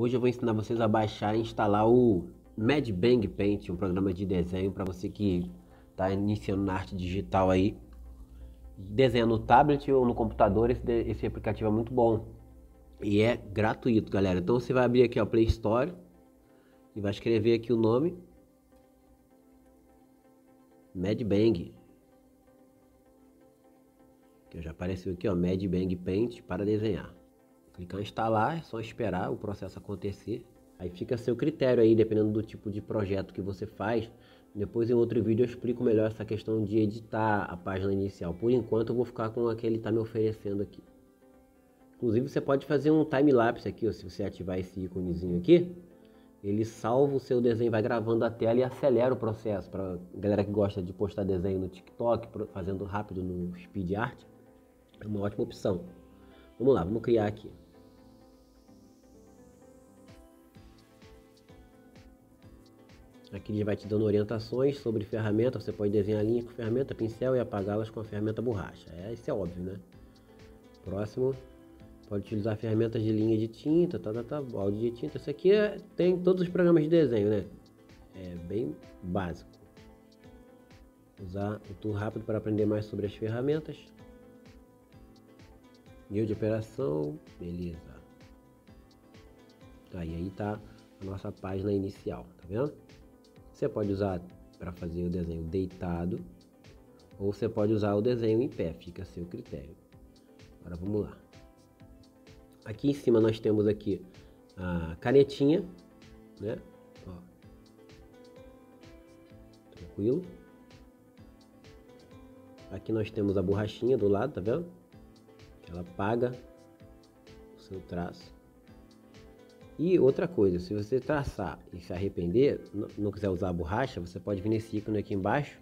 Hoje eu vou ensinar vocês a baixar e instalar o Mad Bang Paint, um programa de desenho para você que está iniciando na arte digital aí. Desenha no tablet ou no computador, esse, esse aplicativo é muito bom. E é gratuito, galera. Então você vai abrir aqui o Play Store e vai escrever aqui o nome Mad Bang. Que já apareceu aqui, ó, Mad Bang Paint para desenhar. Clicar em instalar, é só esperar o processo acontecer. Aí fica a seu critério aí, dependendo do tipo de projeto que você faz. Depois em outro vídeo eu explico melhor essa questão de editar a página inicial. Por enquanto eu vou ficar com a que ele está me oferecendo aqui. Inclusive você pode fazer um time-lapse aqui, ó, se você ativar esse íconezinho aqui. Ele salva o seu desenho, vai gravando a tela e acelera o processo. Para galera que gosta de postar desenho no TikTok, fazendo rápido no Speed Art, é uma ótima opção. Vamos lá, vamos criar aqui. Aqui ele vai te dando orientações sobre ferramenta. Você pode desenhar linha com ferramenta pincel e apagá-las com a ferramenta borracha. É, isso é óbvio, né? Próximo, pode utilizar ferramentas de linha de tinta, tá, tá, tá, balde de tinta. Isso aqui é, tem todos os programas de desenho, né? É bem básico. Usar o tool rápido para aprender mais sobre as ferramentas. Nível de operação, beleza. Aí aí tá a nossa página inicial, tá vendo? Você pode usar para fazer o desenho deitado ou você pode usar o desenho em pé, fica a seu critério. Agora vamos lá. Aqui em cima nós temos aqui a canetinha, né? Ó. Tranquilo. Aqui nós temos a borrachinha do lado, tá vendo? Ela apaga o seu traço. E outra coisa, se você traçar e se arrepender, não quiser usar a borracha, você pode vir nesse ícone aqui embaixo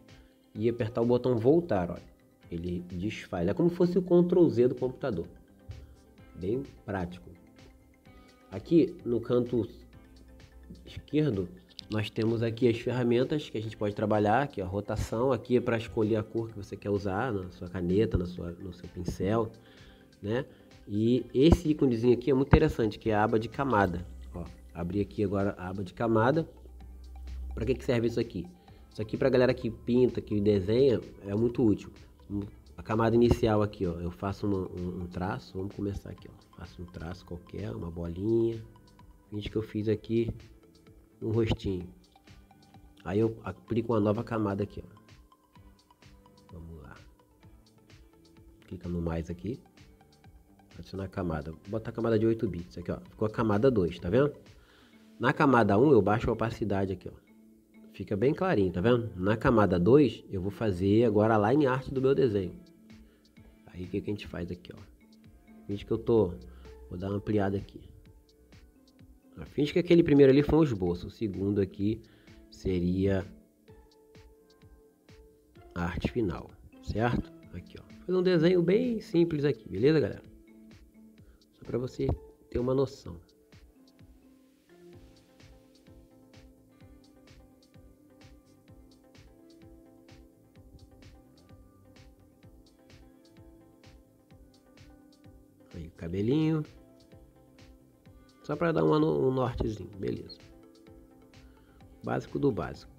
e apertar o botão voltar, olha. Ele desfaz, é como se fosse o Ctrl Z do computador. Bem prático. Aqui no canto esquerdo, nós temos aqui as ferramentas que a gente pode trabalhar, aqui a rotação, aqui é para escolher a cor que você quer usar na sua caneta, na sua, no seu pincel, né? E esse íconezinho aqui é muito interessante, que é a aba de camada. Ó, abri aqui agora a aba de camada. Para que, que serve isso aqui? Isso aqui para galera que pinta, que desenha, é muito útil. A camada inicial aqui, ó, eu faço um, um, traço, vamos começar aqui, ó. Faço um traço qualquer, uma bolinha. Finge que eu fiz aqui um rostinho. Aí eu aplico uma nova camada aqui, ó. Vamos lá. Clica no mais aqui adicionar a camada. Vou botar a camada de 8 bits aqui, ó. Ficou a camada 2, tá vendo? Na camada 1 eu baixo a opacidade aqui, ó. Fica bem clarinho, tá vendo? Na camada 2 eu vou fazer agora a line art do meu desenho. Aí o que, que a gente faz aqui, ó. Finge que eu tô... Vou dar uma ampliada aqui. Finge que aquele primeiro ali foi um esboço. O segundo aqui seria a arte final, certo? Aqui, ó. Fazer um desenho bem simples aqui, beleza, galera? Para você ter uma noção. Aí cabelinho. Só para dar uma, um nortezinho, beleza. Básico do básico.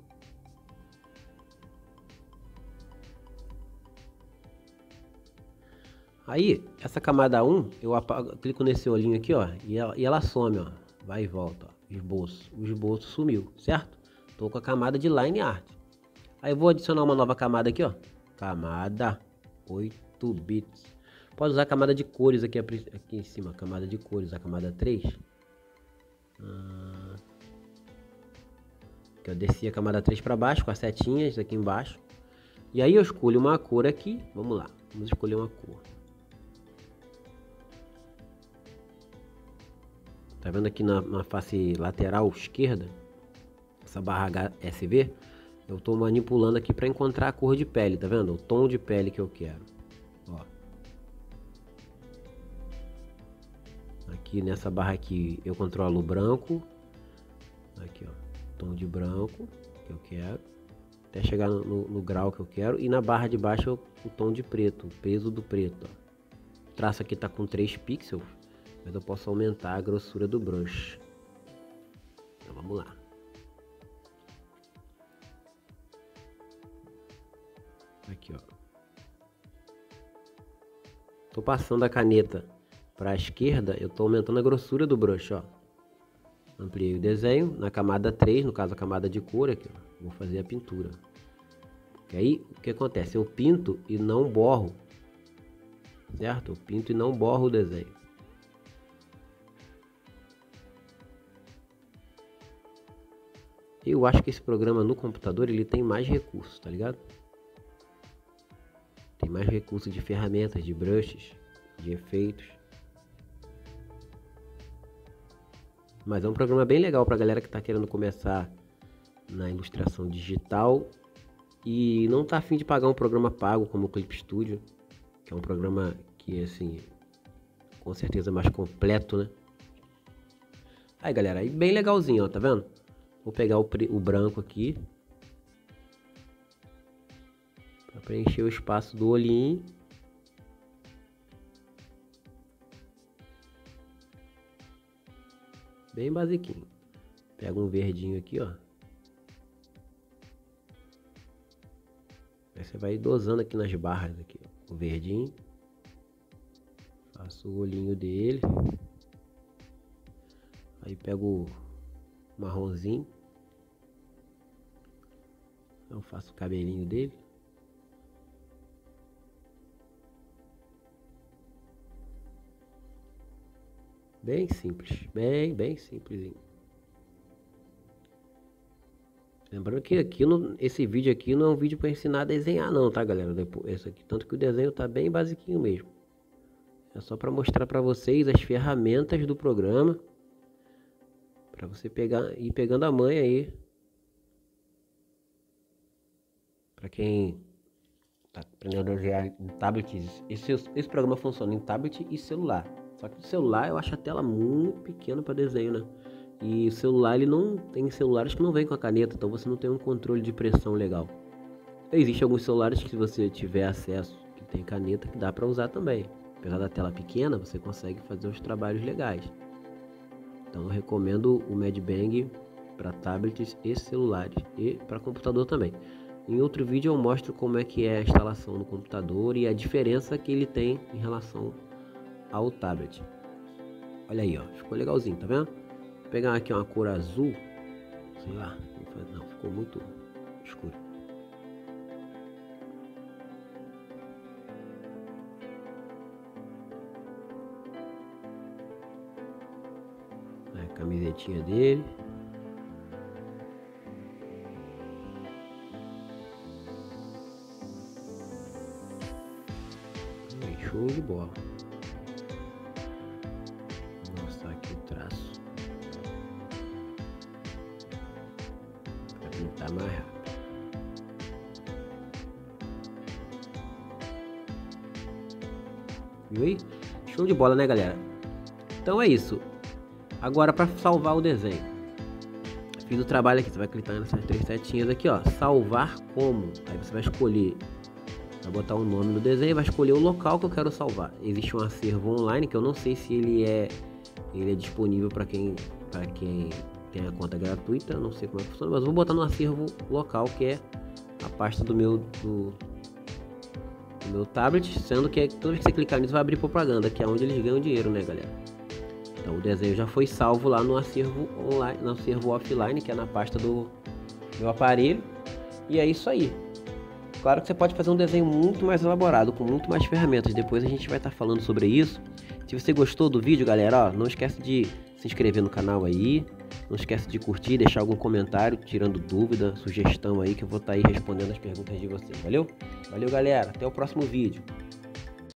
Aí, essa camada 1, eu apago, clico nesse olhinho aqui, ó, e ela, e ela some, ó. Vai e volta, ó. Esboço. O esboço sumiu, certo? Tô com a camada de line art. Aí vou adicionar uma nova camada aqui, ó. Camada 8 bits. Pode usar a camada de cores aqui, aqui em cima. Camada de cores, a camada 3. Ah, que eu desci a camada 3 para baixo com as setinhas aqui embaixo. E aí eu escolho uma cor aqui. Vamos lá. Vamos escolher uma cor. Tá vendo aqui na, na face lateral esquerda? Essa barra HSV? Eu estou manipulando aqui para encontrar a cor de pele, tá vendo? O tom de pele que eu quero. Ó. Aqui nessa barra aqui eu controlo o branco. Aqui, ó. Tom de branco que eu quero. Até chegar no, no, grau que eu quero. E na barra de baixo o tom de preto, o peso do preto. Ó. O traço aqui tá com 3 pixels mas eu posso aumentar a grossura do brush. vamos lá. Aqui, ó. Tô passando a caneta para a esquerda, eu tô aumentando a grossura do brush, ó. Ampliei o desenho na camada 3, no caso a camada de cor aqui, ó. Vou fazer a pintura. Porque aí, o que acontece? Eu pinto e não borro. Certo? Eu pinto e não borro o desenho. Eu acho que esse programa no computador ele tem mais recursos, tá ligado? Tem mais recursos de ferramentas, de brushes, de efeitos. Mas é um programa bem legal para galera que está querendo começar na ilustração digital e não está afim de pagar um programa pago como o Clip Studio, que é um programa que assim com certeza é mais completo, né? Aí galera, aí bem legalzinho, ó, tá vendo? Vou pegar o, o branco aqui para preencher o espaço do olhinho. Bem basiquinho. Pega um verdinho aqui, ó. Aí você vai dosando aqui nas barras aqui, ó, o verdinho. Faço o olhinho dele. Aí pego o marronzinho. Eu faço o cabelinho dele. Bem simples, bem, bem simples. Lembrando que aqui no, esse vídeo aqui não é um vídeo para ensinar a desenhar não, tá galera? Depois, esse aqui, tanto que o desenho tá bem basiquinho mesmo. É só para mostrar para vocês as ferramentas do programa. para você pegar e pegando a manha aí. Para quem tá aprendendo a desenhar em tablets, esse, esse programa funciona em tablet e celular. Só que o celular eu acho a tela muito pequena para desenho, né? E o celular ele não tem celulares que não vem com a caneta, então você não tem um controle de pressão legal. Existem alguns celulares que se você tiver acesso, que tem caneta, que dá para usar também. Apesar da tela pequena, você consegue fazer os trabalhos legais. Então eu recomendo o MadBang para tablets e celulares e para computador também. Em outro vídeo eu mostro como é que é a instalação no computador e a diferença que ele tem em relação ao tablet. Olha aí, ó, ficou legalzinho, tá vendo? Vou pegar aqui uma cor azul, sei lá, não, ficou muito escuro. a camisetinha dele. Tá mais rápido. Viu aí? Show de bola, né, galera? Então é isso. Agora para salvar o desenho. Fiz o trabalho aqui, você vai clicar nessas três setinhas aqui, ó. Salvar como. Aí você vai escolher, vai botar o nome no desenho, vai escolher o local que eu quero salvar. Existe um acervo online que eu não sei se ele é, ele é disponível para quem, para quem tem a conta gratuita, não sei como é que funciona, mas vou botar no acervo local que é a pasta do meu do, do meu tablet, sendo que é, toda vez que você clicar nisso vai abrir propaganda, que é onde eles ganham dinheiro, né, galera? Então o desenho já foi salvo lá no acervo online, no acervo offline, que é na pasta do meu aparelho. E é isso aí. Claro que você pode fazer um desenho muito mais elaborado, com muito mais ferramentas. Depois a gente vai estar falando sobre isso. Se você gostou do vídeo, galera, ó, não esquece de se inscrever no canal aí. Não esquece de curtir, deixar algum comentário, tirando dúvida, sugestão aí, que eu vou estar tá aí respondendo as perguntas de vocês. Valeu? Valeu, galera. Até o próximo vídeo.